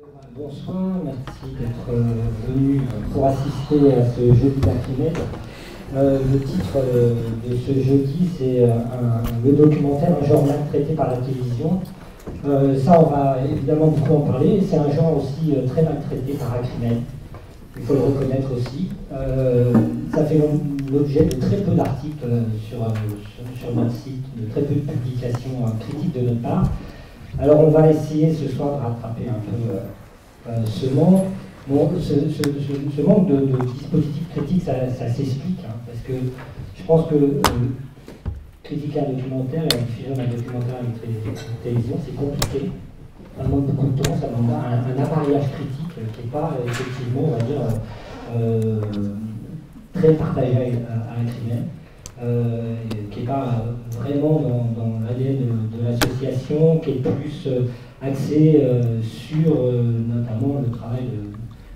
Bonsoir, merci d'être euh, venu pour assister à ce jeudi d'Archimède. Euh, le titre euh, de ce jeudi, c'est le documentaire Un genre mal traité par la télévision. ça, on va évidemment beaucoup en parler. C'est un genre aussi très mal traité par Archimède. Il faut le reconnaître aussi. ça fait l'objet de très peu d'articles sur, sur, notre site, de très peu de publications critiques de notre part. Alors on va essayer ce soir de rattraper un peu euh, ce, manque, ce, manque de, dispositifs critiques, ça, s'explique, hein, parce que je pense que euh, critiquer un documentaire et la diffusion d'un documentaire à la télévision, c'est compliqué. Ça demande beaucoup de temps, ça demande un, appareillage critique qui n'est pas effectivement, on va dire, euh, très partagé à, un qui n'est pas vraiment dans, l'ADN de, l'association, qui est plus axé euh, sur euh, notamment le travail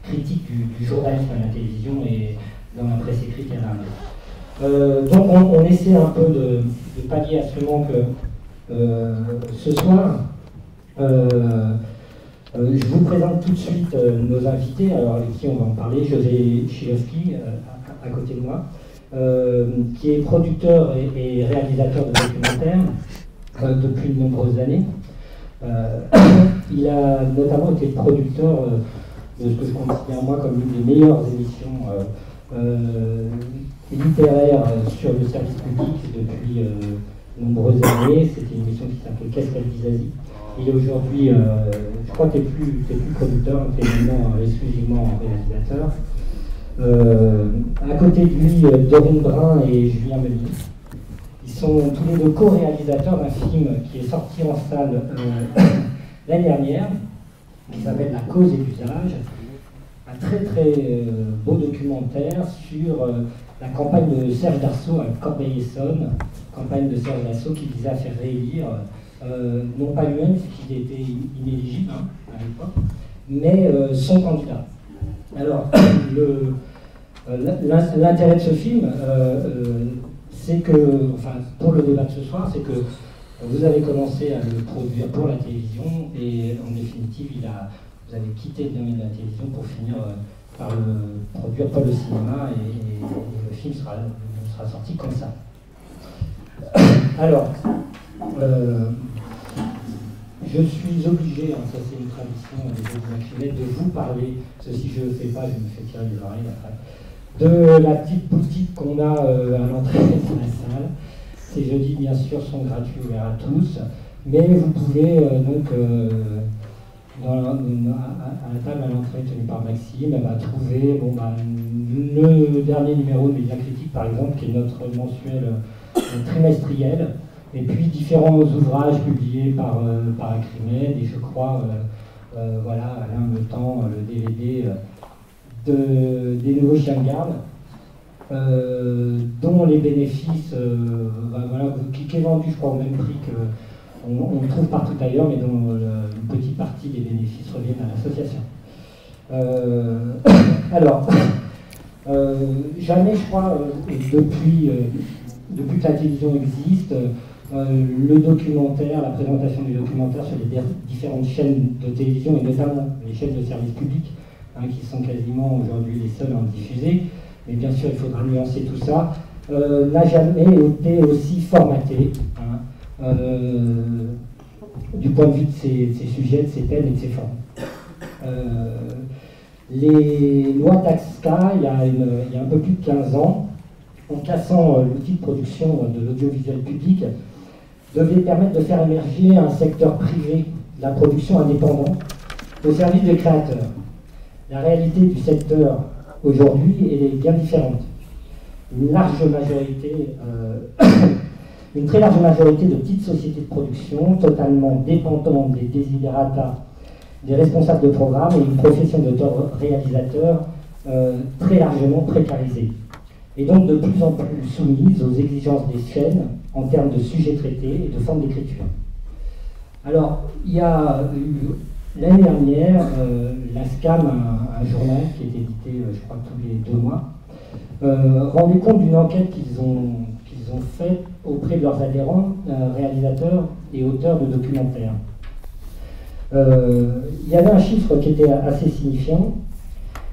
critique du, journalisme à la télévision et dans la presse écrite et à la euh, donc on, essaie un peu de, pallier à ce manque ce soir. je vous présente tout de suite nos invités, alors avec qui on va en parler. José Chilowski, à, côté de moi, qui est producteur et réalisateur de documentaires depuis de nombreuses années. Euh, il a notamment été producteur euh, de ce que je considère moi comme l'une des meilleures émissions euh, littéraires sur le service public depuis de nombreuses années. C'était une émission qui s'appelait Qu'est-ce qu'elle dit Il est aujourd'hui, je crois que tu n'es plus, plus, producteur, tu es maintenant exclusivement réalisateur. À côté de lui, Dorine Brun et Julien Meunier sont tous les deux co-réalisateurs d'un film qui est sorti en salle euh, l'année dernière, qui s'appelle La cause et l'usage. Un très très euh, beau documentaire sur euh, la campagne de Serge Darceau à Corbeil-Essonne, campagne de Serge Darceau qui visait à faire réélire, non pas lui-même, puisqu'il était inéligible hein, à l'époque, mais son candidat. Alors, l'intérêt de ce film, c'est que, enfin, pour le débat de ce soir, c'est que vous avez commencé à le produire pour la télévision et en définitive, vous avez quitté le domaine de la télévision pour finir euh, par le produire pour le cinéma et, le film sera, sorti comme ça. Alors, euh, je suis obligé, hein, ça c'est une tradition des de vous parler, ceci je ne le fais pas, je me fais tirer les oreilles après de la petite boutique qu'on a euh, à l'entrée de la salle. Ces jeudis, bien sûr, sont gratuits ouverts à tous, mais vous pouvez euh, donc, euh, à, la table à l'entrée tenue par Maxime, va trouver bon, bah, le dernier numéro de Média Critique, par exemple, qui est notre mensuel trimestriel, et puis différents ouvrages publiés par, par Acrimed, et je crois, voilà, Alain Le Temps, le DVD des nouveaux chiens de garde, euh, dont les bénéfices, euh, bah, voilà, qui, est vendu, je crois, au même prix qu'on on trouve partout ailleurs, mais dont euh, une petite partie des bénéfices reviennent à l'association. alors, jamais, je crois, depuis, depuis que la télévision existe, le documentaire, la présentation du documentaire sur les différentes chaînes de télévision et notamment les chaînes de service public Hein, qui sont quasiment aujourd'hui les seuls à en diffuser, mais bien sûr il faudra nuancer tout ça, euh, n'a jamais été aussi formaté hein, euh, du point de vue de ses, sujets, de ses thèmes et de ses formes. Euh, les lois TAXCA, il y, a un peu plus de 15 ans, en cassant l'outil de production de l'audiovisuel public, devaient permettre de faire émerger un secteur privé de la production indépendante au service des créateurs la réalité du secteur aujourd'hui est bien différente. Une large majorité, euh, une très large majorité de petites sociétés de production, totalement dépendantes des desiderata des responsables de programme et une profession d'auteur-réalisateur euh, très largement précarisée. Et donc de plus en plus soumise aux exigences des chaînes en termes de sujets traités et de forme d'écriture. Alors, il y a L'année dernière, euh, la SCAM, un, journal qui est édité, euh, je crois, tous les deux mois, euh, rendait compte d'une enquête qu'ils ont, ont faite auprès de leurs adhérents, réalisateurs et auteurs de documentaires. il y avait un chiffre qui était assez signifiant,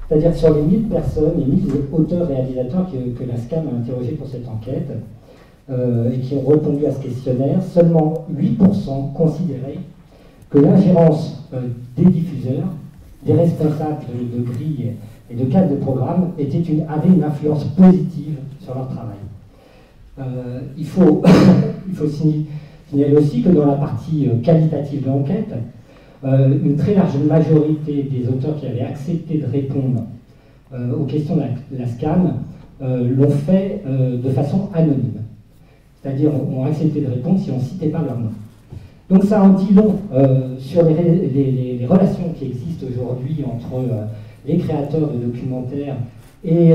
c'est-à-dire sur les 1000 personnes, les 1000 auteurs-réalisateurs que, la SCAM a interrogés pour cette enquête, et qui ont répondu à ce questionnaire, seulement 8% considéraient que l'ingérence des diffuseurs, des responsables de, de grilles et de cadres de programme une, avait une influence positive sur leur travail. Euh, il faut, signaler aussi que dans la partie euh, qualitative de l'enquête, euh, une très large majorité des auteurs qui avaient accepté de répondre aux questions de la, SCAM l'ont fait de façon anonyme. C'est-à-dire ont accepté de répondre si on ne citait pas leur nom. Donc ça en dit long sur les, relations qui existent aujourd'hui entre les créateurs de documentaires et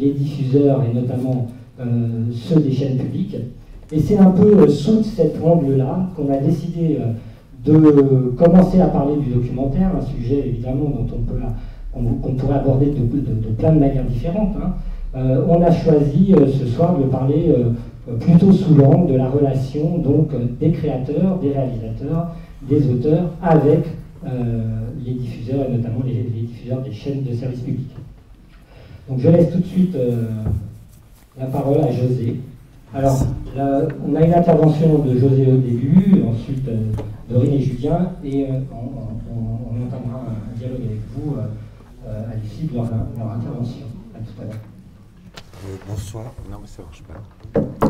les diffuseurs, et notamment euh, ceux des chaînes publiques. Et c'est un peu euh, sous cette angle-là qu'on a décidé euh, de commencer à parler du documentaire, un sujet évidemment dont on, peut, qu'on pourrait aborder de, plein de manières différentes. Hein. on a choisi ce soir de parler plutôt sous l'angle de la relation donc, des créateurs, des réalisateurs, des auteurs avec les diffuseurs et notamment les, diffuseurs des chaînes de services publics. Donc je laisse tout de suite la parole à José. Alors, on a une intervention de José au début, ensuite euh, de René Julien, et euh, on, on, entamera un dialogue avec vous euh, à l'issue de leur, intervention. À tout à l'heure. bonsoir. Non, mais ça marche pas.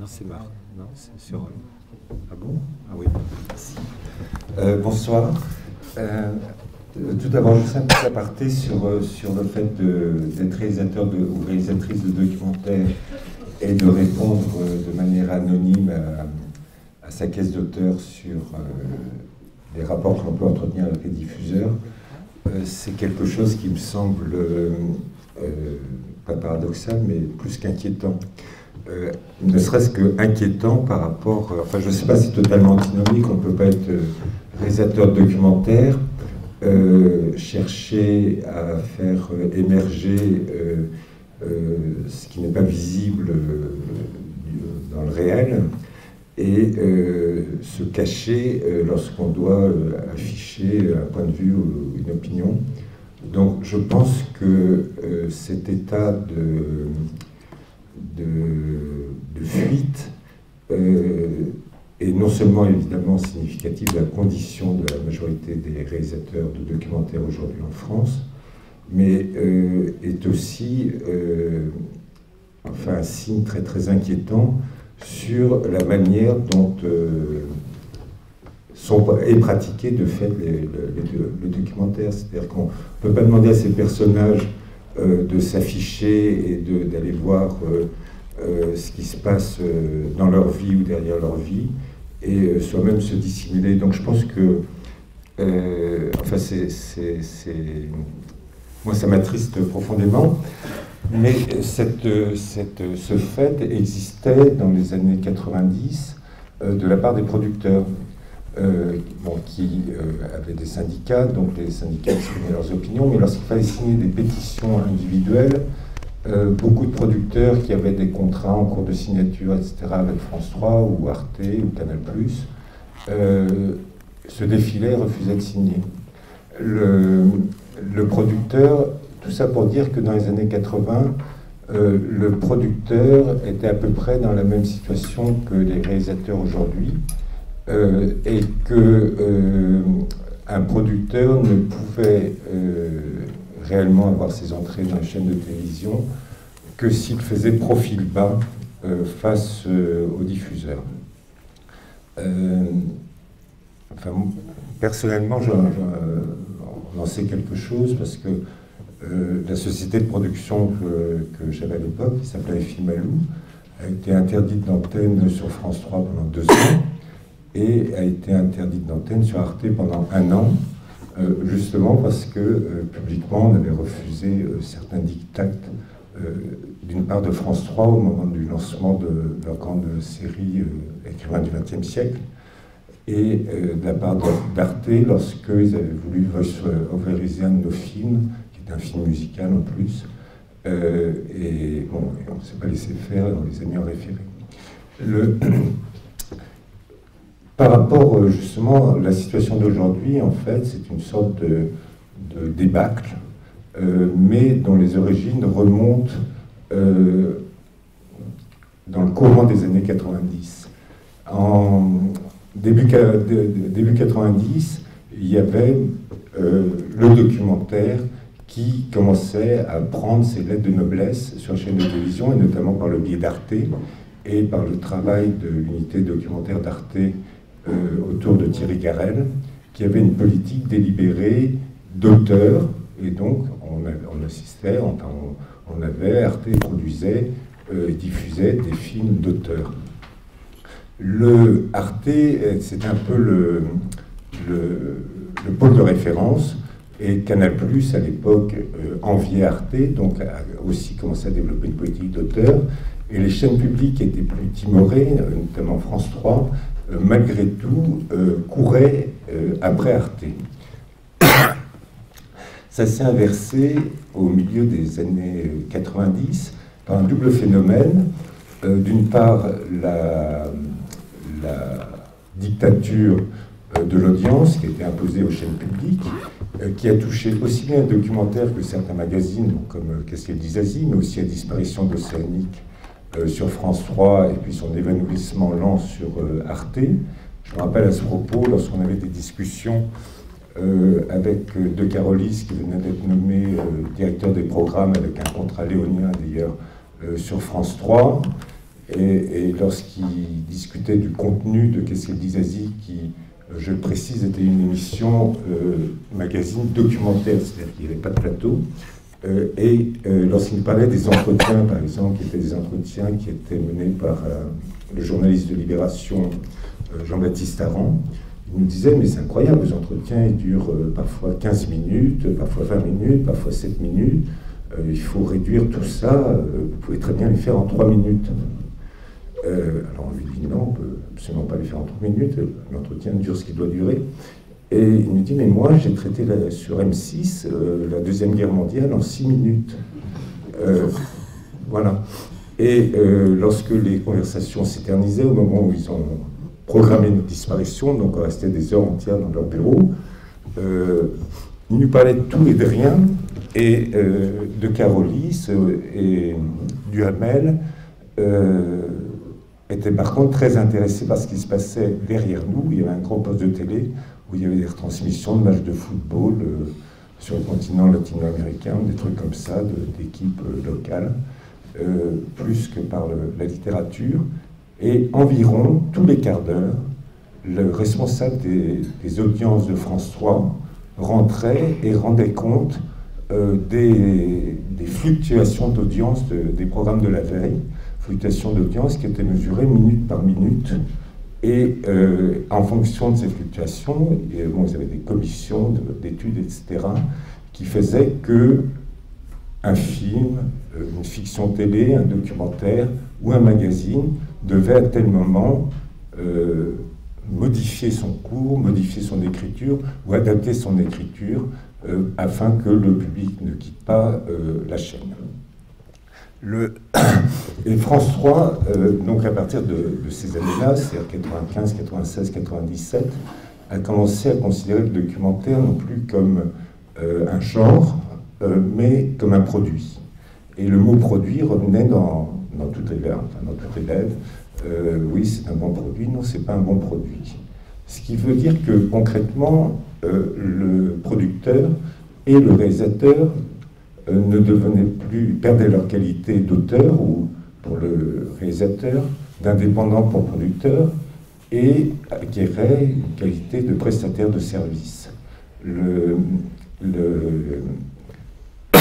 Non, c'est marre. Non, c'est sur. Ah bon? Ah oui, merci. bonsoir. tout d'abord, juste un petit aparté sur, le fait d'être réalisateur ou réalisatrice de documentaires et de répondre de manière anonyme à, sa caisse d'auteur sur euh, les rapports qu'on peut entretenir avec les diffuseurs, euh, c'est quelque chose qui me semble euh, pas paradoxal, mais plus qu'inquiétant. Ne serait-ce que inquiétant par rapport, enfin je ne sais pas si c'est totalement antinomique, on ne peut pas être réalisateur de documentaire, chercher à faire émerger euh, ce qui n'est pas visible euh, dans le réel, et euh, se cacher lorsqu'on doit afficher un point de vue ou une opinion. Donc je pense que cet état de, de, fuite est non seulement évidemment significatif de la condition de la majorité des réalisateurs de documentaires aujourd'hui en France, mais euh, est aussi euh, enfin, un signe très très inquiétant sur la manière dont euh, sont, est pratiqué de fait le, documentaire. C'est-à-dire qu'on ne peut pas demander à ces personnages de s'afficher et d'aller voir ce qui se passe dans leur vie ou derrière leur vie, et soi-même se dissimuler. Donc je pense que enfin, c'est moi, ça m'attriste profondément. Mais cette, cette, ce fait existait dans les années 90 euh, de la part des producteurs. Euh, qui euh, avaient des syndicats, donc les syndicats exprimaient leurs opinions, mais lorsqu'il fallait signer des pétitions individuelles, beaucoup de producteurs qui avaient des contrats en cours de signature, etc., avec France 3 ou Arte ou Canal, se défilaient et refusaient de signer. Le, producteur, tout ça pour dire que dans les années 80, euh, le producteur était à peu près dans la même situation que les réalisateurs aujourd'hui, euh, et que euh, un producteur ne pouvait réellement avoir ses entrées dans les chaînes de télévision que s'il faisait profil bas face aux diffuseurs. enfin, personnellement, je, on en sait quelque chose parce que euh, la société de production que, j'avais à l'époque, qui s'appelait Fimalou, a été interdite d'antenne sur France 3 pendant deux ans et a été interdite d'antenne sur Arte pendant un an, euh, justement parce que euh, publiquement on avait refusé certains dictats d'une part de France 3 au moment du lancement de leur grande série Écrivain du XXe siècle, et euh, de la part d'Arte lorsqu'ils avaient voulu overiser un de nos films, qui est un film musical en plus. Euh, et bon, on ne s'est pas laissé faire, on les a mis en référé. Par rapport justement à la situation d'aujourd'hui, en fait, c'est une sorte de, débâcle, mais dont les origines remontent dans le courant des années 90. En début, début 90, il y avait euh, le documentaire qui commençait à prendre ses lettres de noblesse sur chaîne de télévision, et notamment par le biais d'Arte et par le travail de l'unité documentaire d'Arte euh, autour de Thierry Garel, qui avait une politique délibérée d'auteur, et donc on, assistait, on, avait, Arte produisait euh, et diffusait des films d'auteur. Le Arte, c'est un peu le, le, pôle de référence, et Canal à l'époque euh, enviait Arte, donc a aussi commencé à développer une politique d'auteur. Et les chaînes publiques étaient plus timorées, notamment France 3, euh, malgré tout, couraient après Arte. Ça s'est inversé au milieu des années 90 un double phénomène. Euh, d'une part, la, dictature euh, de l'audience qui a été imposée aux chaînes publiques, euh, qui a touché aussi bien un documentaire que certains magazines, comme dit Asie, mais aussi la disparition d'Océanique sur France 3 et puis son évanouissement lent sur Arte. Je me rappelle à ce propos, lorsqu'on avait des discussions avec De Carolis, qui venait d'être nommé directeur des programmes avec un contrat léonien d'ailleurs euh, sur France 3. Et, lorsqu'il discutait du contenu de Qu'est-ce qu'elle disait qui, euh, je le précise, était une émission euh, magazine documentaire, c'est-à-dire qu'il n'y avait pas de plateau. Et lorsqu'il parlait des entretiens, par exemple, qui étaient des entretiens qui étaient menés par le journaliste de Libération Jean-Baptiste Aran, il nous disait, mais c'est incroyable, les entretiens, ils durent parfois 15 minutes, parfois 20 minutes, parfois 7 minutes. Euh, il faut réduire tout ça, euh, vous pouvez très bien les faire en trois minutes. Euh, alors on lui dit non, on ne peut absolument pas les faire en trois minutes, l'entretien dure ce qu'il doit durer. Et il me dit, mais moi j'ai traité sur M6 la Deuxième Guerre mondiale en six minutes. voilà. Et lorsque les conversations s'éternisaient, au moment où ils ont programmé notre disparition, donc on restait des heures entières dans leur bureau, ils nous parlaient de tout et de rien, et euh, de Carolis euh, et Duhamel euh, étaient par contre très intéressés par ce qui se passait derrière nous. Il y avait un grand poste de télé où il y avait des retransmissions de matchs de football sur le continent latino-américain, des trucs comme ça, d'équipes locales, plus que par la littérature. Et environ tous les quarts d'heure, le responsable des, audiences de France 3 rentrait et rendait compte euh, des, fluctuations d'audience des programmes de la veille, fluctuations d'audience qui étaient mesurées minute par minute. Et euh, en fonction de ces fluctuations, et, bon, ils avaient des commissions d'études, etc., qui faisaient que un film, euh, une fiction télé, un documentaire ou un magazine devait à tel moment modifier son cours, modifier son écriture ou adapter son écriture euh, afin que le public ne quitte pas euh, la chaîne. Le et France 3, euh, donc à partir de, ces années-là, c'est-à-dire 95, 96, 97, a commencé à considérer le documentaire non plus comme un genre, mais comme un produit. Et le mot produit revenait dans, dans les lèvres, dans lèvres. oui, c'est un bon produit, non, c'est pas un bon produit. Ce qui veut dire que concrètement, euh, le producteur et le réalisateur euh, ne devenaient plus, perdaient leur qualité d'auteur ou pour le réalisateur, d'indépendant pour producteur, et acquéraient une qualité de prestataire de service. Le,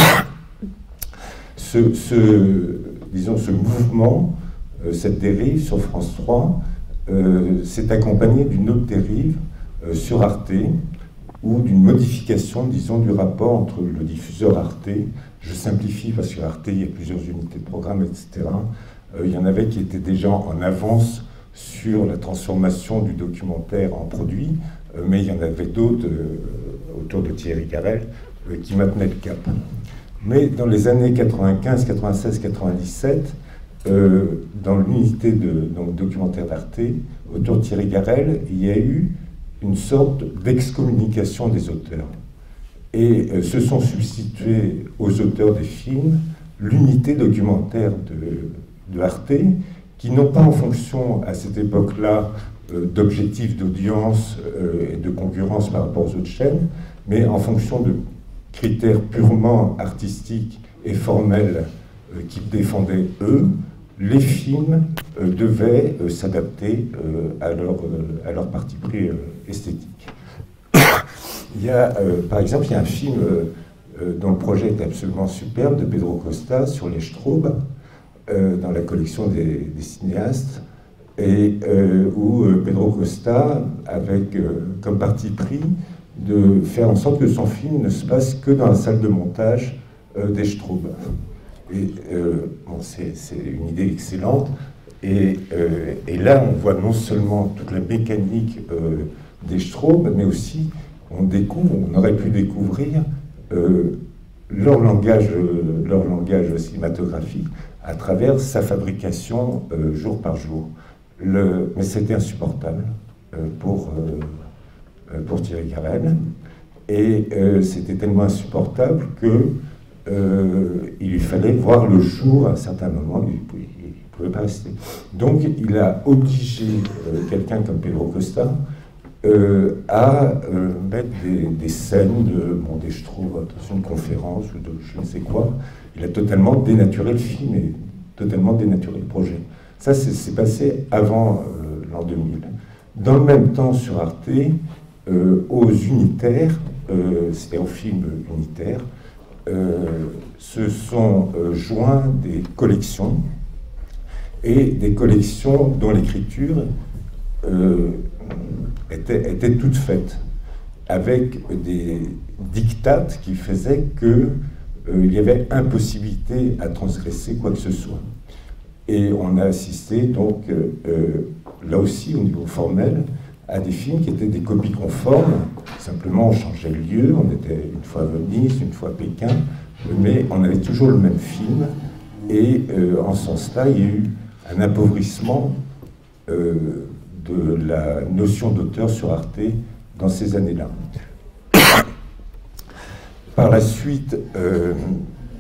ce, disons, ce mouvement, euh, cette dérive sur France 3, s'est accompagné d'une autre dérive sur Arte, ou d'une modification, disons, du rapport entre le diffuseur Arte, je simplifie parce que Arte, il y a plusieurs unités de programme, etc. Euh, il y en avait qui étaient déjà en avance sur la transformation du documentaire en produit, euh, mais il y en avait d'autres euh, autour de Thierry Carrel qui maintenaient le cap. Mais dans les années 95, 96, 97, dans l'unité de documentaire d'Arte, autour de Thierry Garel, il y a eu une sorte d'excommunication des auteurs. Et euh, se sont substitués aux auteurs des films l'unité documentaire de, Arte, qui n'ont pas en fonction à cette époque-là euh, d'objectifs d'audience euh, et de concurrence par rapport aux autres chaînes, mais en fonction de critères purement artistiques et formels qu'ils défendaient eux, les films devaient s'adapter à, leur, à leur parti pris esthétique. Il y a, par exemple, il y a un film dont le projet est absolument superbe de Pedro Costa sur les Straub, dans la collection des, cinéastes, et où Pedro Costa, avec comme parti pris de faire en sorte que son film ne se passe que dans la salle de montage des Straub. Bon, c'est une idée excellente. Et, et, là, on voit non seulement toute la mécanique des Straub, mais aussi on découvre, on aurait pu découvrir euh, leur, langage, leur langage cinématographique à travers sa fabrication euh, jour par jour. Mais c'était insupportable euh, pour, pour Thierry Carrel. Et c'était tellement insupportable que il lui fallait voir le jour à un certain moment. Il ne pouvait pas rester. Donc il a obligé quelqu'un comme Pedro Costa euh, à euh, mettre des, scènes de, bon, des, je trouve, dans une conférence ou de je ne sais quoi. Il a totalement dénaturé le film et totalement dénaturé le projet. Ça, c'est passé avant euh, l'an 2000. Dans le même temps, sur Arte, aux unitaires, c'était au film unitaire, se sont joints des collections et des collections dont l'écriture était, était toute faite, avec des dictates qui faisaient qu'il euh, y avait impossibilité à transgresser quoi que ce soit. Et on a assisté donc, euh, euh, là aussi au niveau formel, à des films qui étaient des copies conformes. Simplement, on changeait le lieu, on était une fois à Venise, une fois à Pékin, mais on avait toujours le même film. Et en ce sens-là, il y a eu un appauvrissement de la notion d'auteur sur Arte dans ces années-là. Par la suite, euh,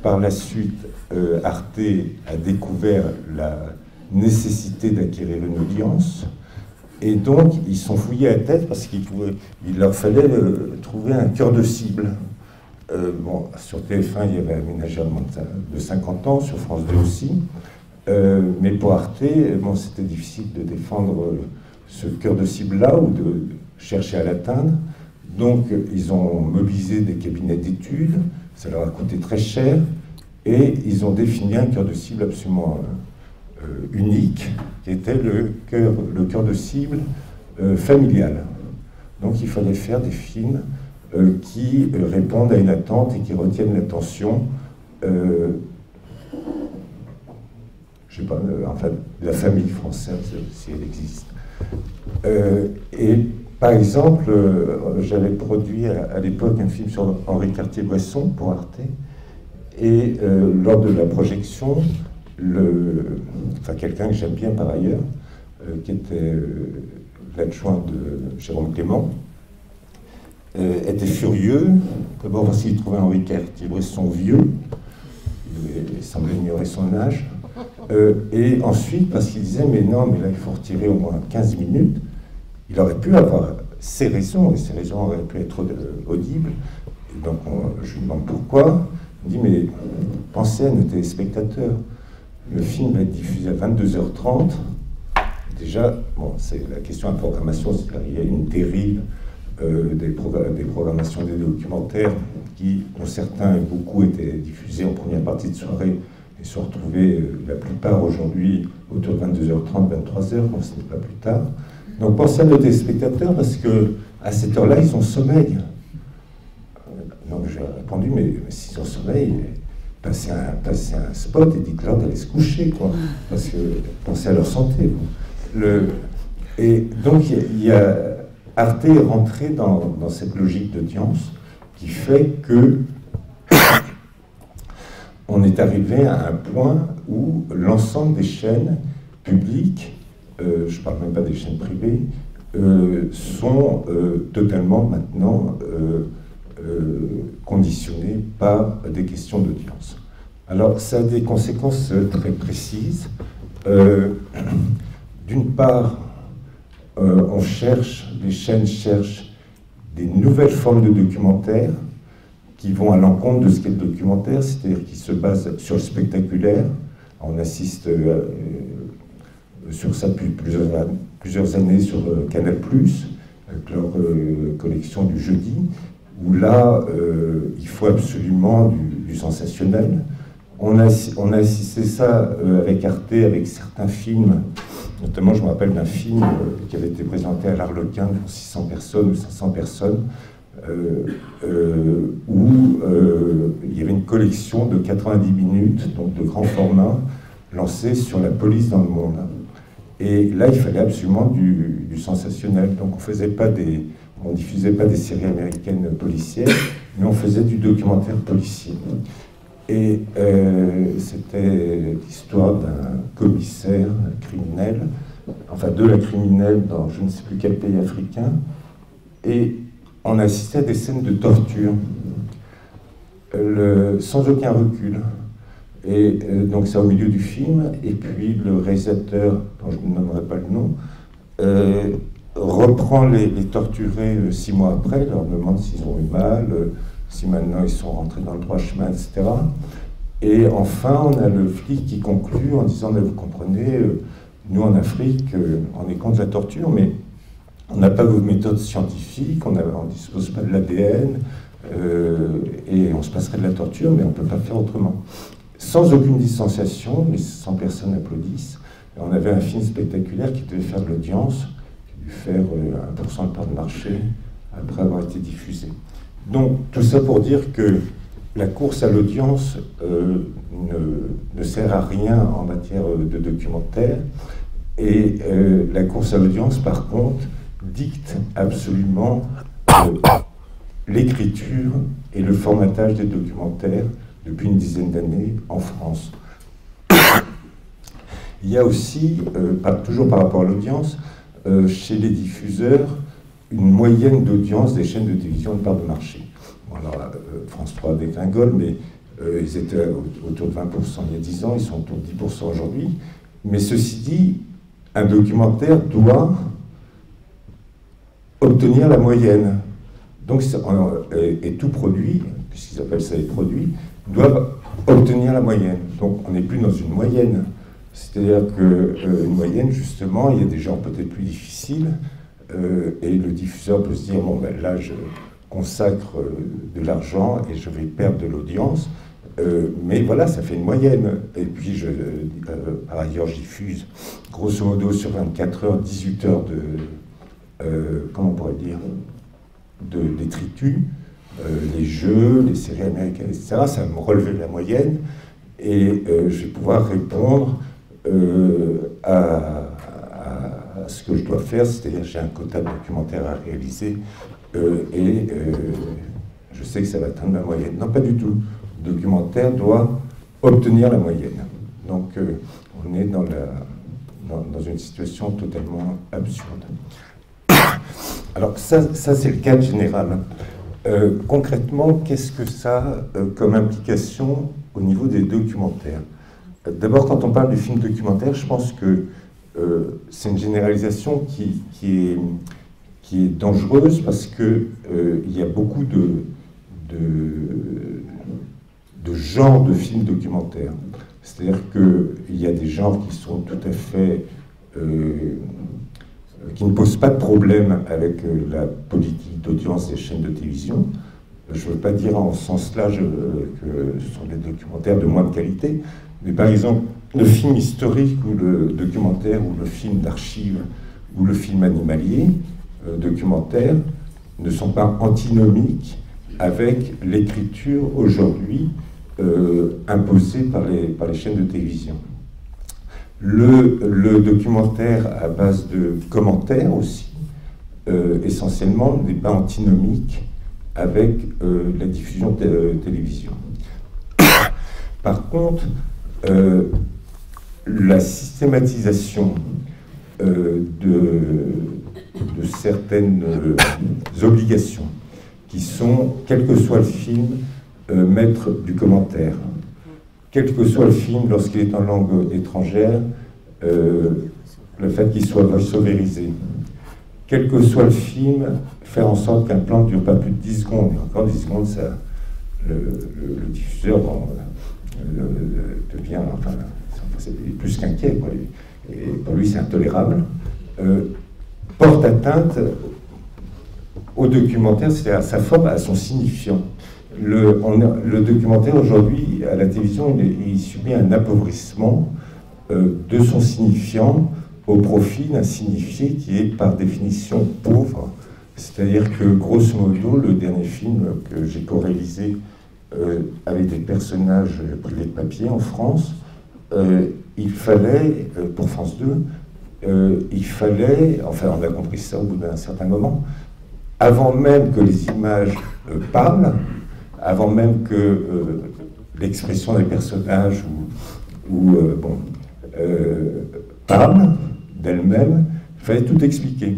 par la suite euh, Arte a découvert la nécessité d'acquérir une audience. Et donc, ils sont fouillés à tête parce qu'il il leur fallait euh, trouver un cœur de cible. bon, sur TF1, il y avait aménagé de 50 ans, sur France 2 aussi. mais pour Arte, bon, c'était difficile de défendre ce cœur de cible-là ou de chercher à l'atteindre. Donc, ils ont mobilisé des cabinets d'études, ça leur a coûté très cher, et ils ont défini un cœur de cible absolument euh, unique, qui était le cœur, le cœur de cible euh, familial. Donc, il fallait faire des films euh, qui répondent à une attente et qui retiennent l'attention, je pas, enfin, de la famille française, si elle existe. Euh, et par exemple, euh, j'avais produit à, l'époque un film sur Henri Cartier-Bresson pour Arte. Et euh, lors de la projection, le, enfin, quelqu'un que j'aime bien par ailleurs, qui était l'adjoint de Jérôme Clément, était furieux. D'abord parce qu'il trouvait Henri Cartier-Bresson vieux, il semblait ignorer son âge. Euh, et ensuite, parce qu'il disait, mais non, mais là, il faut retirer au moins 15 minutes, il aurait pu avoir ses raisons, et ses raisons auraient pu être audibles. donc, je lui demande pourquoi. Il dit, mais pensez à nos téléspectateurs. Le film va être diffusé à 22h30. Déjà, bon, c'est la question de la programmation, c'est qu'il y a une dérive euh, des, des, programmations des documentaires qui, pour certains et beaucoup, étaient diffusés en première partie de soirée et se retrouver euh, la plupart aujourd'hui autour de 22h30, 23h, quand ce n'est pas plus tard. Donc pensez à nos téléspectateurs parce que à cette heure-là, ils ont sommeil. Donc j'ai répondu, mais, s'ils ont sommeil, passez un, passez un spot et dites-leur d'aller se coucher, quoi. Parce que pensez à leur santé. Le, et donc il y, a Arte est rentré dans, dans cette logique d'audience qui fait que on est arrivé à un point où l'ensemble des chaînes publiques je ne parle même pas des chaînes privées, sont totalement maintenant conditionnés par des questions d'audience. Alors ça a des conséquences très précises. D'une part, on cherche, les chaînes cherchent des nouvelles formes de documentaires qui vont à l'encontre de ce qu'est le documentaire, c'est-à-dire qui se basent sur le spectaculaire. On assiste euh, sur ça depuis plusieurs, années sur euh, Canal, avec leur euh, collection du jeudi, où là, il faut absolument du, sensationnel. On a, assisté ça avec Arte, avec certains films, notamment je me rappelle d'un film qui avait été présenté à l'Arlequin pour 600 personnes ou 500 personnes, euh, euh, où euh, il y avait une collection de 90 minutes, donc de grand format, lancée sur la police dans le monde. Et là, il fallait absolument du, sensationnel. Donc on faisait pas des, on diffusait pas des séries américaines policières, mais on faisait du documentaire policier. Et c'était l'histoire d'un commissaire criminel, enfin de la criminelle dans je ne sais plus quel pays africain. Et on assistait à des scènes de torture, sans aucun recul. Et euh, donc c'est au milieu du film, et puis le réalisateur, dont je ne nommerai pas le nom, euh, reprend les, torturés euh, six mois après, leur demande s'ils ont eu mal, si maintenant ils sont rentrés dans le droit chemin, etc. Et enfin, on a le flic qui conclut en disant, vous comprenez, nous en Afrique, on est contre la torture, mais on n'a pas vos méthodes scientifiques, on ne dispose pas de l'ADN, euh, et on se passerait de la torture, mais on ne peut pas faire autrement. Sans aucune distanciation, mais sans personne applaudisse. On avait un film spectaculaire qui devait faire de l'audience, faire euh, un pourcent de part de marché après avoir été diffusé. Donc tout ça pour dire que la course à l'audience euh, ne, ne, sert à rien en matière de documentaire. Et la course à l'audience, par contre, dicte absolument euh, l'écriture et le formatage des documentaires depuis une dizaine d'années en France. Il y a aussi, euh, toujours par rapport à l'audience, euh, chez les diffuseurs, une moyenne d'audience des chaînes de télévision de part de marché. alors, France 3 dégringole, mais ils étaient autour de 20% il y a 10 ans, ils sont autour de 10% aujourd'hui. Mais ceci dit, un documentaire doit obtenir la moyenne. Donc, et, tout produit, puisqu'ils appellent ça les produits, doivent obtenir la moyenne. Donc, on n'est plus dans une moyenne. C'est-à-dire qu'une euh, moyenne, justement, il y a des genres peut-être plus difficiles, euh, et le diffuseur peut se dire, bon, ben là, je consacre euh, de l'argent et je vais perdre de l'audience. mais voilà, ça fait une moyenne. Et puis, par ailleurs, je diffuse grosso modo sur 24 heures, 18 heures de, comment on pourrait dire, de détritus, les jeux, les séries américaines, etc. Ça va me relever la moyenne et je vais pouvoir répondre à, ce que je dois faire, c'est-à-dire j'ai un quota documentaire à réaliser et je sais que ça va atteindre la moyenne. Non, pas du tout. Le documentaire doit obtenir la moyenne. Donc on est dans, une situation totalement absurde. Alors ça, c'est le cadre général. Euh, concrètement, qu'est-ce que ça a euh, comme implication au niveau des documentaires? D'abord, quand on parle du film documentaire, je pense que euh, c'est une généralisation qui, est, dangereuse parce qu'il il y a beaucoup de, genres de films documentaires. C'est-à-dire qu'il y a des genres qui sont tout à fait qui ne pose pas de problème avec euh, la politique d'audience des chaînes de télévision. Je ne veux pas dire en sens-là que ce sont des documentaires de moins de qualité, mais par exemple, le film historique ou le documentaire ou le film d'archives ou le film animalier, euh, documentaire, ne sont pas antinomiques avec l'écriture aujourd'hui euh, imposée par les, par les chaînes de télévision. Le, documentaire à base de commentaires aussi, euh, essentiellement, n'est pas antinomique avec la diffusion de télévision. Par contre, la systématisation de, de, certaines obligations qui sont, quel que soit le film, maître du commentaire. Quel que soit le film, lorsqu'il est en langue étrangère, le fait qu'il soit voice quel que soit le film, faire en sorte qu'un plan ne dure pas plus de 10 secondes. Encore 10 secondes, ça, le, diffuseur devient, enfin, c'est plus qu'inquiet. Et pour lui, c'est intolérable. Euh, porte atteinte au documentaire, c'est-à-dire à sa forme, à son signifiant. Le, le documentaire aujourd'hui à la télévision, il, subit un appauvrissement euh, de son signifiant au profit d'un signifié qui est par définition pauvre. C'est-à-dire que, grosso modo, le dernier film que j'ai co-réalisé euh, avec des personnages privés de papier en France, euh, il fallait, euh, pour France 2, il fallait, enfin on a compris ça au bout d'un certain moment, avant même que les images parlent, avant même que l'expression des personnages ou bon, parle, d'elle-même, il fallait tout expliquer.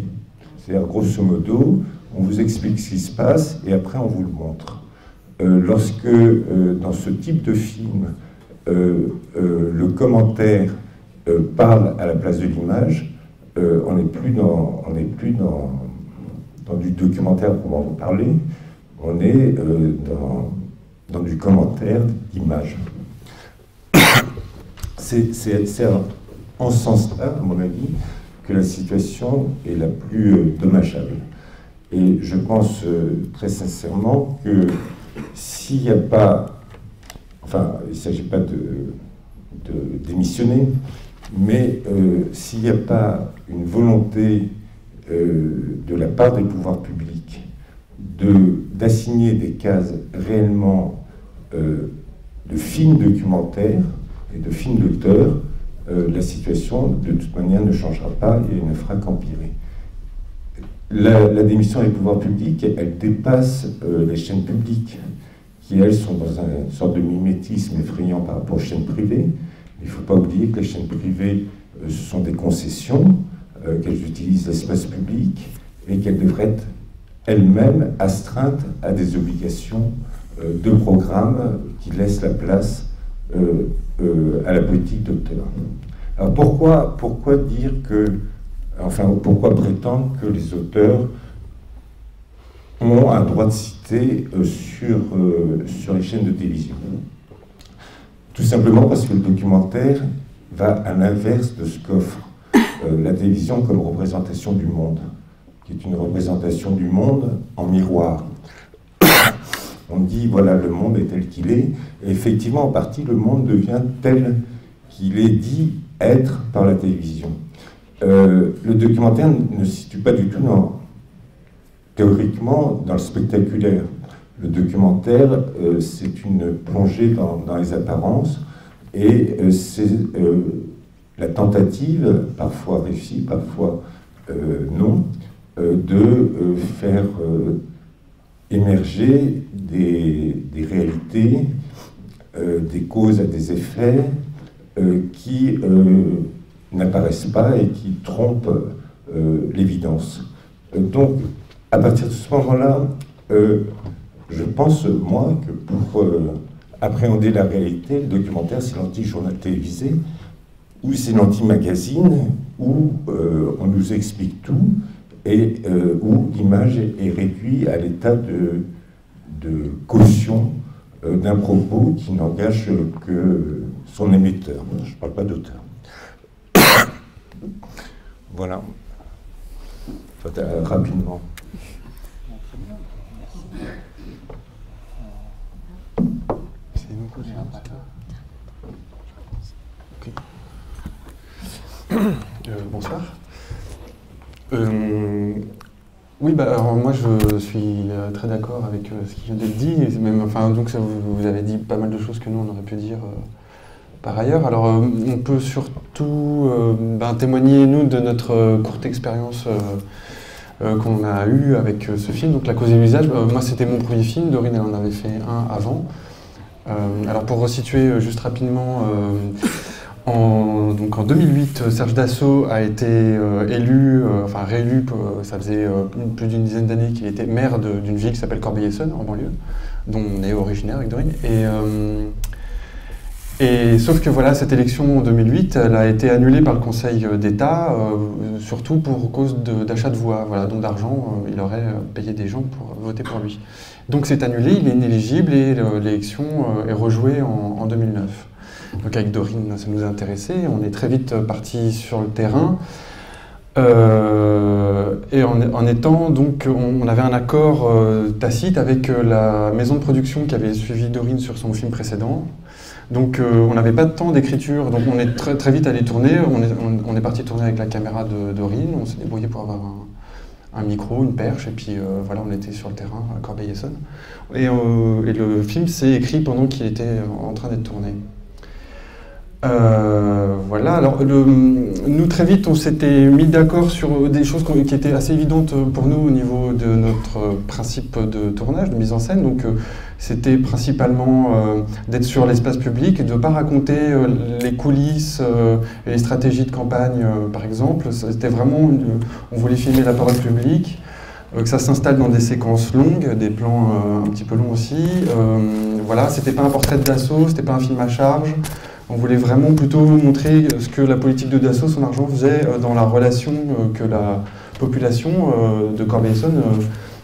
C'est-à-dire, grosso modo, on vous explique ce qui se passe et après on vous le montre. Euh, lorsque, euh, dans ce type de film, euh, le commentaire parle à la place de l'image, on n'est plus, dans, on plus dans, dans, du documentaire pour en parler, on est dans, dans, du commentaire d'image. C'est en ce sens-là, à mon avis, que la situation est la plus dommageable. Et je pense très sincèrement que s'il n'y a pas, enfin, il ne s'agit pas de, démissionner, mais euh, s'il n'y a pas une volonté de la part des pouvoirs publics d'assigner des cases réellement de films documentaires et de films d'auteurs, euh, la situation, de toute manière, ne changera pas et ne fera qu'empirer. La, démission des pouvoirs publics, elle dépasse euh, les chaînes publiques, qui, elles, sont dans une sorte de mimétisme effrayant par rapport aux chaînes privées. Il ne faut pas oublier que les chaînes privées, euh, ce sont des concessions, qu'elles utilisent l'espace public et qu'elles devraient être elles-mêmes astreintes à des obligations de programme qui laissent la place euh, à la politique d'auteur. Alors pourquoi dire que, enfin pourquoi prétendre que les auteurs ont un droit de citer euh, sur, euh, sur les chaînes de télévision? Tout simplement parce que le documentaire va à l'inverse de ce qu'offre la télévision comme représentation du monde, qui est une représentation du monde en miroir. On dit, voilà, le monde est tel qu'il est. Et effectivement, en partie, le monde devient tel qu'il est dit être par la télévision. Euh, le documentaire ne se situe pas du tout théoriquement dans le spectaculaire. Le documentaire, euh, c'est une plongée dans, les apparences et euh, c'est la tentative, parfois réussie, parfois non, de faire émerger des, réalités, euh, des causes à des effets qui n'apparaissent pas et qui trompent l'évidence. donc, à partir de ce moment-là, je pense, moi, que pour appréhender la réalité, le documentaire, c'est l'anti-journal télévisé, ou c'est l'anti-magazine, où on nous explique tout, et où l'image est réduite à l'état de, caution euh, d'un propos qui n'engage que son émetteur. Je ne parle pas d'auteur. Voilà. Euh, rapidement. Euh, bonsoir. Oui, bah, alors moi je suis euh, très d'accord avec euh, ce qui vient d'être dit. même, enfin, donc vous, avez dit pas mal de choses que nous on aurait pu dire euh, par ailleurs. Alors on peut surtout ben, témoigner nous de notre courte expérience qu'on a eue avec ce film, donc La cause et l'usage. moi c'était mon premier film, Dorine elle en avait fait un avant. alors pour resituer juste rapidement. En, donc en 2008, Serge Dassault a été élu, enfin réélu, ça faisait plus d'une dizaine d'années qu'il était maire d'une ville qui s'appelle Corbeil-Essonne, en banlieue, dont on est originaire avec Dorine. Et sauf que voilà, cette élection en 2008, elle a été annulée par le Conseil d'État, euh, surtout pour cause d'achat de, voix, voilà, d'argent, euh, il aurait euh, payé des gens pour voter pour lui. Donc c'est annulé, il est inéligible et l'élection est rejouée en, 2009. Donc avec Dorine, ça nous a intéressé, on est très vite parti sur le terrain. Et en, étant donc, on, avait un accord tacite avec la maison de production qui avait suivi Dorine sur son film précédent, donc euh, on n'avait pas de temps d'écriture, donc on est très, vite allé tourner. On est, parti tourner avec la caméra de Dorine, on s'est débrouillé pour avoir un, micro, une perche, et puis euh, voilà, on était sur le terrain à Corbeil-Essonne. Euh, et, le film s'est écrit pendant qu'il était en train d'être tourné. Voilà, alors nous très vite on s'était mis d'accord sur des choses qui étaient assez évidentes pour nous au niveau de notre principe de tournage, de mise en scène. Donc c'était principalement euh, d'être sur l'espace public et de ne pas raconter euh, les coulisses euh, et les stratégies de campagne, par exemple. C'était vraiment, on voulait filmer la parole publique, que ça s'installe dans des séquences longues, des plans un petit peu longs aussi. voilà, c'était pas un portrait de Dassault, c'était pas un film à charge. On voulait vraiment plutôt montrer ce que la politique de Dassault, son argent, faisait dans la relation que la population de Corbeil-Essonne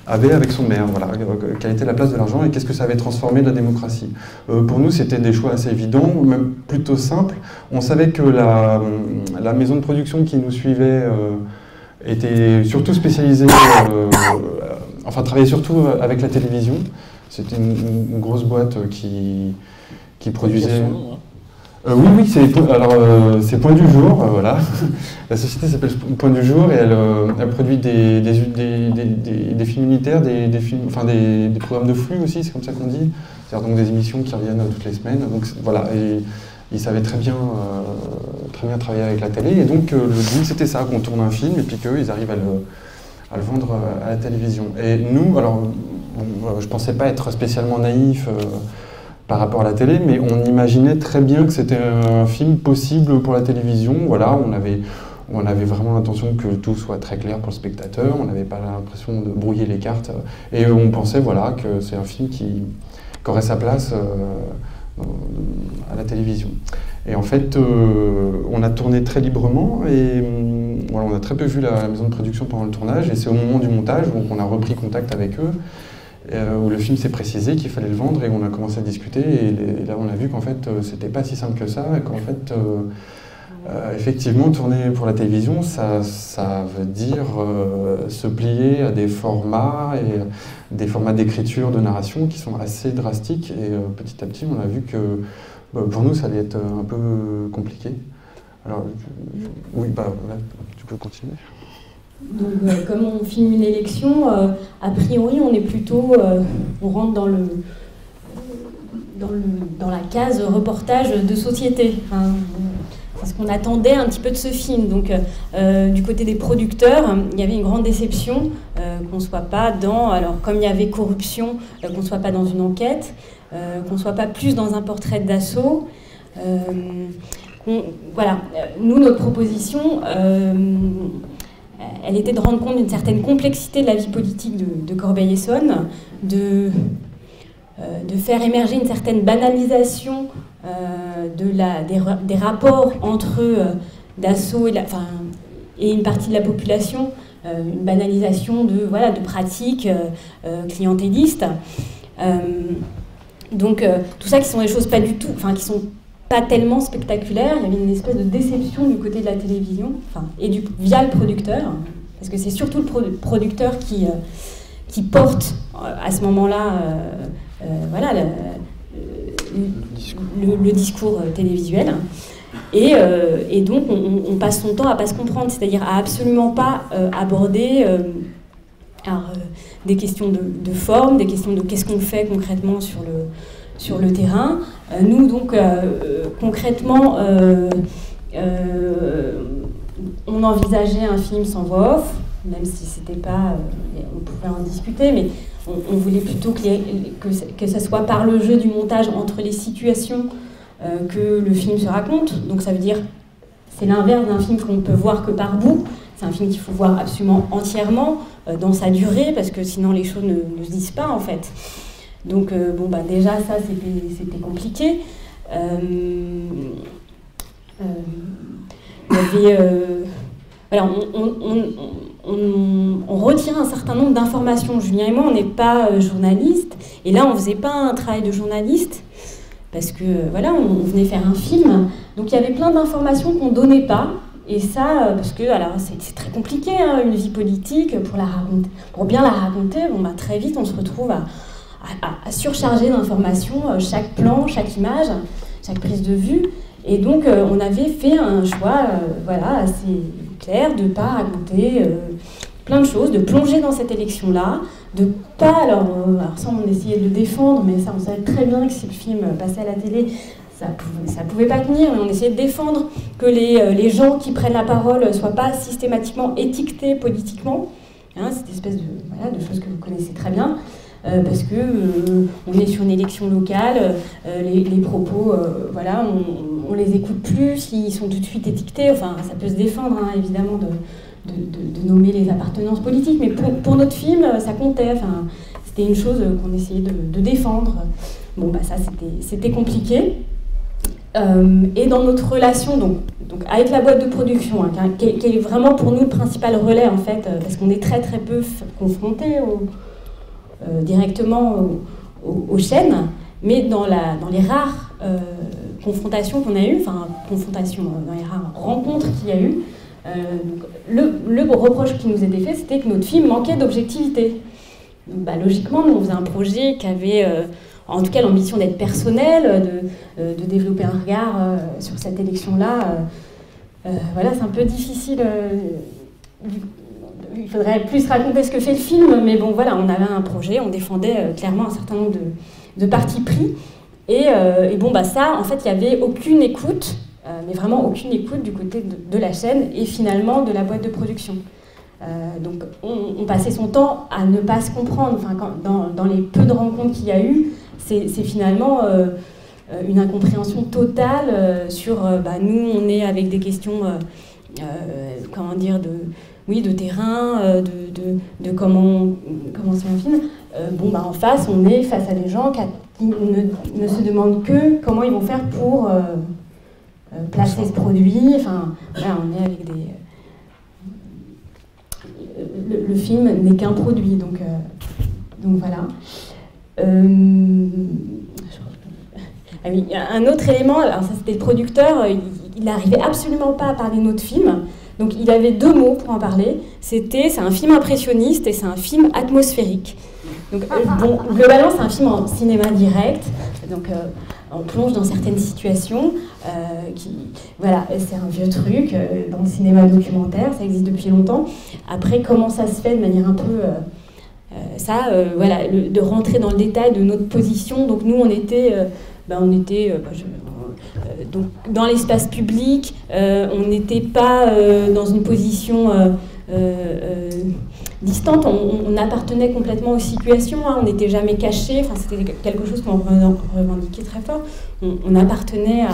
avait avec son maire, voilà, euh, quelle était la place de l'argent et qu'est-ce que ça avait transformé de la démocratie. Euh, pour nous, c'était des choix assez évidents, même plutôt simples. On savait que la, la maison de production qui nous suivait euh, était surtout spécialisée, enfin travaillait surtout avec la télévision. C'était une, grosse boîte qui, qui produisait... Euh, oui, oui, euh, c'est Point du jour, euh, voilà. La société s'appelle Point du jour et elle, produit des, films unitaires, des, programmes de flux aussi, c'est comme ça qu'on dit. C'est-à-dire donc des émissions qui reviennent toutes les semaines. Donc voilà, ils très bien, très bien travailler avec la télé. Et donc le but c'était ça, qu'on tourne un film et puis qu'ils arrivent à le, à le vendre à la télévision. Et nous, alors, bon, je pensais pas être spécialement naïf par rapport à la télé, mais on imaginait très bien que c'était un film possible pour la télévision. Voilà, on avait, on avait vraiment l'intention que tout soit très clair pour le spectateur, on n'avait pas l'impression de brouiller les cartes, et on pensait voilà, que c'est un film qui, aurait sa place euh, à la télévision. Et en fait, euh, on a tourné très librement, et voilà, on a très peu vu la maison de production pendant le tournage, et c'est au moment du montage qu'on a repris contact avec eux, euh, où le film s'est précisé qu'il fallait le vendre et on a commencé à discuter et, là on a vu qu'en fait euh, c'était pas si simple que ça et qu'en fait euh, effectivement tourner pour la télévision ça, veut dire se plier à des formats et des formats d'écriture, de narration qui sont assez drastiques et petit à petit on a vu que pour nous ça allait être un peu compliqué. Alors oui bah tu peux continuer. Donc, euh, comme on filme une élection, euh, a priori, on est plutôt, euh, on rentre dans le, dans la case reportage de société. c'est ce qu'on attendait un petit peu de ce film. Donc, du côté des producteurs, il y avait une grande déception qu'on ne soit pas dans, alors comme il y avait corruption, qu'on ne soit pas dans une enquête, qu'on ne soit pas plus dans un portrait d'assaut. voilà, nous, notre proposition, elle était de rendre compte d'une certaine complexité de la vie politique de, Corbeil-Essonne, de, euh, de faire émerger une certaine banalisation euh, des, rapports entre euh, Dassault et, une partie de la population, une banalisation de, voilà, de pratiques clientélistes. donc tout ça qui sont des choses pas du tout, enfin qui sont pas tellement spectaculaires. Il y avait une espèce de déception du côté de la télévision, enfin, et du, via le producteur, parce que c'est surtout le producteur qui, euh, qui porte euh, à ce moment-là euh, voilà, le, discours télévisuel. Et, et donc, on, passe son temps à pas se comprendre, c'est-à-dire à absolument pas aborder des questions de, forme, des questions de qu'est-ce qu'on fait concrètement sur le, sur le terrain. nous, donc, concrètement, on envisageait un film sans voix off, même si c'était pas, euh, on pouvait en discuter, mais on, voulait plutôt que, que, ce soit par le jeu du montage entre les situations que le film se raconte. Donc ça veut dire, c'est l'inverse d'un film qu'on peut voir que par bout. C'est un film qu'il faut voir absolument entièrement, dans sa durée, parce que sinon les choses ne, se disent pas en fait. Donc bon bah déjà ça c'était compliqué. avait voilà, on, retire un certain nombre d'informations. Julien et moi, on n'est pas euh, journaliste. Et là, on ne faisait pas un travail de journaliste parce que voilà, on, venait faire un film. Donc il y avait plein d'informations qu'on ne donnait pas. Et ça, euh, parce que c'est très compliqué, hein, une vie politique, pour bien la raconter, bon, bah, très vite on se retrouve à, surcharger d'informations euh, chaque plan, chaque image, chaque prise de vue. Et donc on avait fait un choix voilà, assez clair de ne pas raconter euh, plein de choses, de plonger dans cette élection-là, de pas, alors, euh, alors, ça on essayait de le défendre, mais ça on savait très bien que si le film passait à la télé, ça pouvait, ça pouvait pas tenir, mais on essayait de défendre que les, euh, les gens qui prennent la parole ne soient pas systématiquement étiquetés politiquement, hein, cette espèce de, voilà, de choses que vous connaissez très bien. Parce que on est sur une élection locale, les, les, propos, voilà, on, on les écoute plus, ils sont tout de suite étiquetés. Enfin, ça peut se défendre, hein, évidemment, de, de, nommer les appartenances politiques, mais pour, notre film, ça comptait. Enfin, c'était une chose qu'on essayait de, défendre. Bon, bah ça, c'était compliqué. Euh, et dans notre relation donc, donc avec la boîte de production, hein, qui, est vraiment pour nous le principal relais, en fait, euh, parce qu'on est très très peu confrontés euh, directement aux, chaînes, mais dans, la, dans les rares confrontation qu'on a eu, enfin confrontation dans les rares rencontres qu'il y a eu, euh, le, reproche qui nous était fait, c'était que notre film manquait d'objectivité. Bah, logiquement, nous, on faisait un projet qui avait, euh, en tout cas, l'ambition d'être personnel, euh, de, développer un regard sur cette élection-là. voilà, c'est un peu difficile. Il faudrait plus raconter ce que fait le film, mais bon, voilà, on avait un projet, on défendait clairement un certain nombre de, de partis pris. Euh, et, bon, bah ça, en fait, il n'y avait aucune écoute, euh, mais vraiment aucune écoute du côté de, la chaîne et finalement de la boîte de production. Euh, donc on, passait son temps à ne pas se comprendre. Enfin, dans, les peu de rencontres qu'il y a eu, c'est finalement une incompréhension totale sur bah, nous, on est avec des questions, comment dire, de, oui, de terrain, de, de, comment, comment c'est un film. bon, bah, en face, on est face à des gens qui, ne, se demandent que comment ils vont faire pour euh, euh, placer ce produit. Enfin, on est avec des. Euh, le, film n'est qu'un produit, donc, voilà. Ah un autre élément, alors ça c'était le producteur, il n'arrivait absolument pas à parler de notre film. Donc il avait deux mots pour en parler. C'était, c'est un film impressionniste et c'est un film atmosphérique. Donc, euh, bon, globalement, c'est un film en cinéma direct. Donc, euh, on plonge dans certaines situations. Euh, qui, voilà, c'est un vieux truc dans le cinéma documentaire, ça existe depuis longtemps. Après, comment ça se fait de manière un peu. ça, voilà, de rentrer dans le détail de notre position. Donc, nous, on était. Ben, on était donc, dans l'espace public, on n'était pas dans une position distante, on, appartenait complètement aux situations, hein. on n'était jamais caché, c'était quelque chose qu'on revendiquait très fort. On, appartenait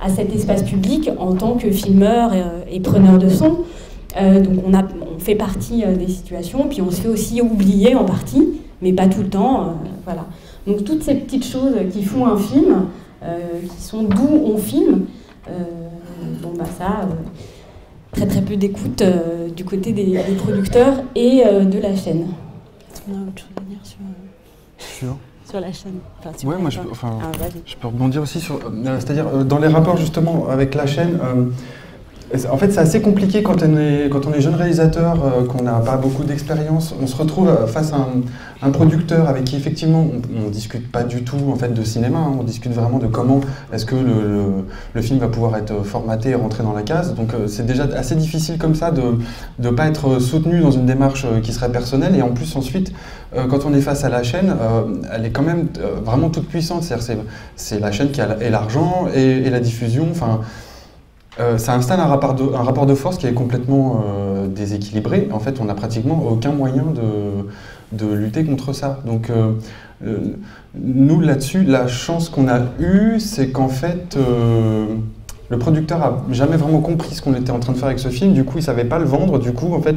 à, cet espace public en tant que filmeur et, preneur de son. Euh, donc on, fait partie euh, des situations, puis on se fait aussi oublier en partie, mais pas tout le temps. Euh, voilà. Donc toutes ces petites choses qui font un film, qui sont d'où on filme, bon bah ça très très peu d'écoute euh, du côté des, producteurs et euh, de la chaîne. Est-ce qu'on a autre chose à dire sur, la chaîne? Oui, moi je, enfin, ah, je, peux rebondir aussi sur. Euh, c'est-à-dire, dans les rapports justement avec la chaîne. En fait, c'est assez compliqué quand on est, jeune réalisateur, qu'on n'a pas beaucoup d'expérience. On se retrouve face à un, producteur avec qui, effectivement, on ne discute pas du tout en fait, de cinéma. Hein. On discute vraiment de comment est-ce que le, film va pouvoir être formaté et rentrer dans la case. Donc, c'est déjà assez difficile comme ça de ne pas être soutenu dans une démarche qui serait personnelle. Et en plus, ensuite, quand on est face à la chaîne, elle est quand même vraiment toute puissante. C'est la chaîne qui a l'argent et, et, la diffusion. Enfin, euh, ça installe un rapport, de, rapport, de, force qui est complètement euh, déséquilibré. En fait, on n'a pratiquement aucun moyen de, de lutter contre ça. Donc nous là-dessus, la chance qu'on a eue, c'est qu'en fait le producteur a jamais vraiment compris ce qu'on était en train de faire avec ce film. Du coup, il savait pas le vendre. Du coup, en fait,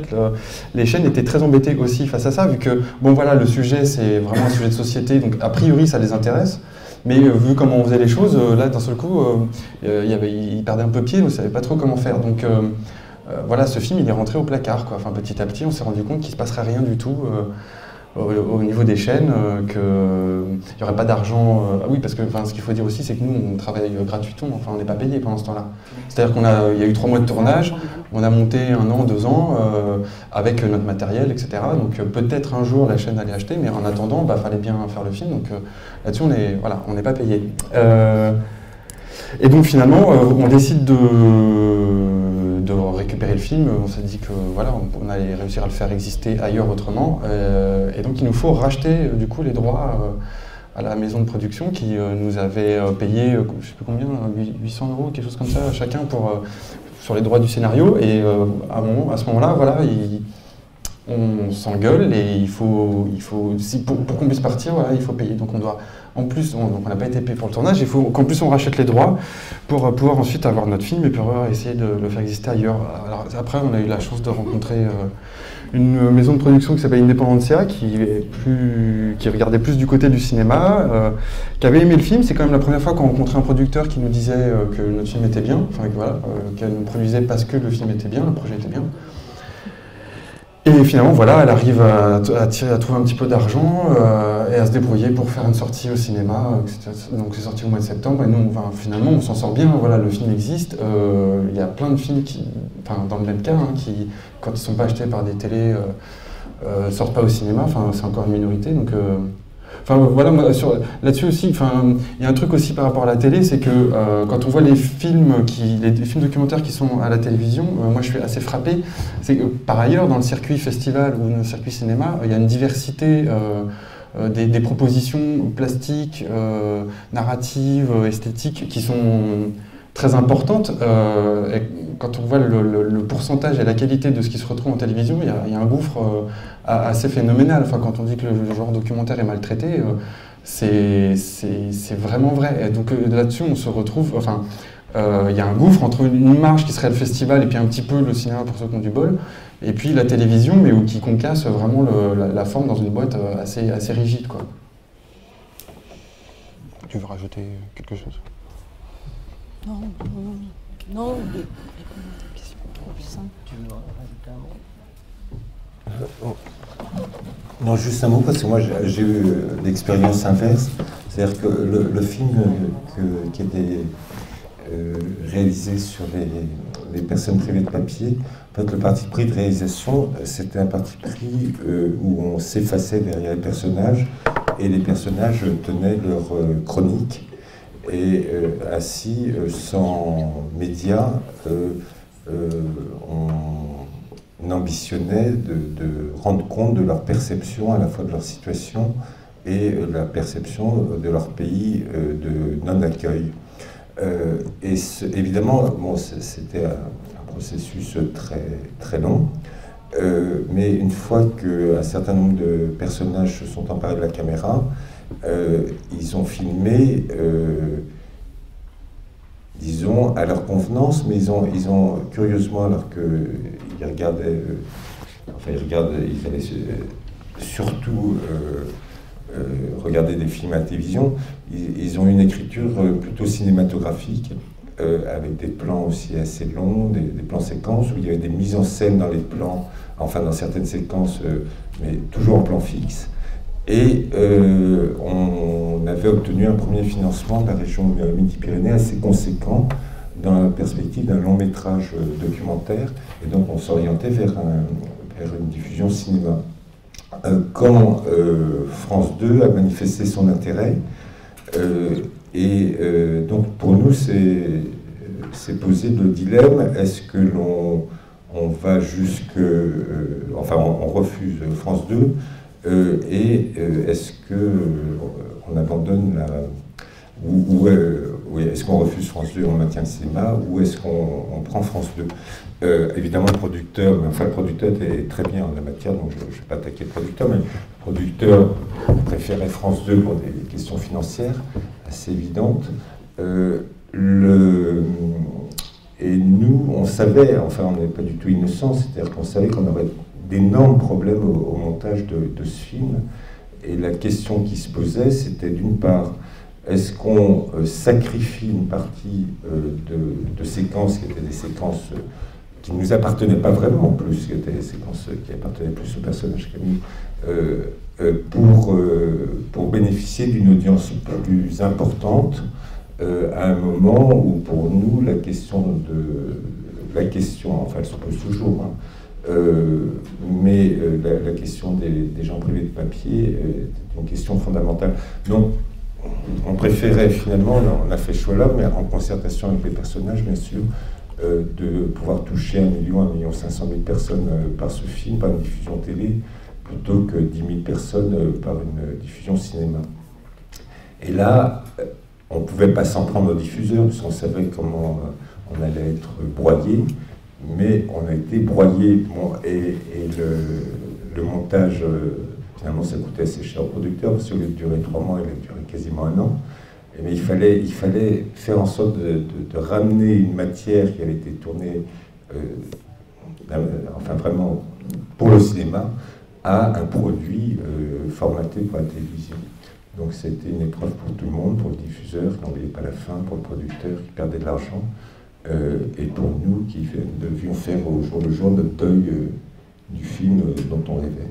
les chaînes étaient très embêtées aussi face à ça, vu que bon voilà, le sujet c'est vraiment un sujet de société, donc a priori ça les intéresse. Mais euh, vu comment on faisait les choses, euh, là d'un seul coup, euh, il, perdait un peu pied, on ne savait pas trop comment faire. Donc voilà, ce film il est rentré au placard. Enfin, petit à petit, on s'est rendu compte qu'il ne se passerait rien du tout au, niveau des chaînes, euh, qu'il n'y aurait pas d'argent. Euh, ah oui, parce que ce qu'il faut dire aussi, c'est que nous, on travaille gratuitement, enfin, on n'est pas payé pendant ce temps-là. C'est-à-dire qu'il y a eu trois mois de tournage, on a monté un an, deux ans euh, avec notre matériel, etc. Donc peut-être un jour la chaîne allait acheter, mais en attendant, il bah, fallait bien faire le film. Donc là-dessus, on n'est voilà, pas payé. et donc finalement, on décide de de récupérer le film, on s'est dit que voilà, on, allait réussir à le faire exister ailleurs autrement. Euh, et donc il nous faut racheter euh, du coup les droits euh, à la maison de production qui nous avait payé, je ne sais plus combien, 800 euros, quelque chose comme ça, chacun pour, sur les droits du scénario. Et à, à ce moment-là, voilà, on s'engueule et il faut, il faut si, pour, pour qu'on puisse partir, voilà, il faut payer. Donc on doit en plus, on n'a pas été payé pour le tournage, il faut qu'en plus on rachète les droits pour pouvoir ensuite avoir notre film et pouvoir essayer de le faire exister ailleurs. après, on a eu la chance de rencontrer euh, une maison de production qui s'appelle Independencia, qui, qui regardait plus du côté du cinéma, euh, qui avait aimé le film. C'est quand même la première fois qu'on rencontrait un producteur qui nous disait euh, que notre film était bien, enfin voilà, qu'elle nous produisait parce que le film était bien, le projet était bien. Et finalement, voilà, elle arrive à, tirer, à trouver un petit peu d'argent euh, et à se débrouiller pour faire une sortie au cinéma. Donc c'est sorti au mois de septembre et nous, finalement, on s'en sort bien. Voilà, le film existe. Euh, il y a plein de films qui, enfin, dans le même cas, hein, qui, quand ils ne sont pas achetés par des télés, euh, euh, sortent pas au cinéma. Enfin, c'est encore une minorité. Donc Enfin voilà, là-dessus aussi, il y a un truc aussi par rapport à la télé, c'est que euh, quand on voit les films, qui, les, films documentaires qui sont à la télévision, euh, moi je suis assez frappé. C'est que par ailleurs, dans le circuit festival ou dans le circuit cinéma, il y a une diversité. Euh, des, propositions plastiques, narratives, esthétiques qui sont très importante. Euh, quand on voit le, pourcentage et la qualité de ce qui se retrouve en télévision, il y a, un gouffre euh, assez phénoménal. Enfin, quand on dit que le, genre documentaire est maltraité, euh, c'est vraiment vrai. Et donc là-dessus, on se retrouve. Enfin, il y a un gouffre entre une marge qui serait le festival et puis un petit peu le cinéma pour ceux qui ont du bol, et puis la télévision, mais où, qui concasse vraiment la, forme dans une boîte assez, assez rigide. Quoi. Tu veux rajouter quelque chose? Non, non, non. Non, juste un mot, parce que moi j'ai eu l'expérience inverse. C'est-à-dire que le, film qui était euh, réalisé sur les, personnes privées de papier, en fait, le parti pris de réalisation, c'était un parti pris euh, où on s'effaçait derrière les personnages et les personnages tenaient leur euh, chronique et euh, ainsi, euh, sans médias, euh, on ambitionnait de, rendre compte de leur perception, à la fois de leur situation et la perception de leur pays de non-accueil. et évidemment, bon, c'était un, processus très, très long, mais une fois qu'un certain nombre de personnages se sont emparés de la caméra, euh, ils ont filmé, euh, disons, à leur convenance, mais ils ont, ils ont curieusement, alors qu'ils regardaient, euh, enfin ils regardaient, ils allaient surtout regarder des films à télévision, ils, ont une écriture plutôt cinématographique. avec des plans aussi assez longs, des, plans séquences, où il y avait des mises en scène dans les plans, enfin dans certaines séquences, mais toujours en plan fixe. Et euh, on avait obtenu un premier financement de la région Midi-Pyrénées assez conséquent dans la perspective d'un long métrage euh, documentaire. Et donc on s'orientait vers, une diffusion cinéma. Euh, quand France 2 a manifesté son intérêt, et donc pour nous c'est posé le dilemme, est-ce que l'on on va jusque... enfin on refuse France 2 euh, et euh, est-ce que euh, on abandonne la, ou, est-ce qu'on refuse France 2 et on maintient le cinéma ou est-ce qu'on prend France 2 euh, Évidemment, le producteur, enfin le producteur est très bien en la matière, donc je ne vais pas attaquer le producteur, mais le producteur préférait France 2 pour des questions financières assez évidentes. Et nous, on savait, enfin on n'est pas du tout innocent, c'est-à-dire qu'on savait qu'on aurait d'énormes problèmes au, montage de, ce film. Et la question qui se posait, c'était d'une part, est-ce qu'on euh, sacrifie une partie euh, de, séquences qui étaient des séquences euh, qui ne nous appartenaient pas vraiment plus, qui étaient des séquences qui appartenaient plus au personnage Camille, pour, pour bénéficier d'une audience plus importante à un moment où pour nous la question de la question, enfin elle se pose toujours, hein, mais la, question des, gens privés de papier est une question fondamentale. Donc on préférait finalement, on a fait ce choix-là, mais en concertation avec les personnages, bien sûr, euh, de pouvoir toucher un million, un million cinq cent mille personnes euh, par ce film, par une diffusion télé, plutôt que 10 000 personnes euh, par une diffusion cinéma. Et là, on ne pouvait pas s'en prendre aux diffuseurs, parce qu'on savait comment on allait être broyé, mais on a été broyé. et, le, montage Finalement, ça coûtait assez cher au producteur parce lieu de durer trois mois, il a duré quasiment un an. Mais il fallait, faire en sorte de, ramener une matière qui avait été tournée, euh, enfin vraiment pour le cinéma, à un produit euh, formaté pour la télévision. Donc c'était une épreuve pour tout le monde, pour le diffuseur qui n'en voyait pas la fin, pour le producteur qui perdait de l'argent, euh, et pour nous qui devions faire au jour le jour notre deuil du film dont on rêvait.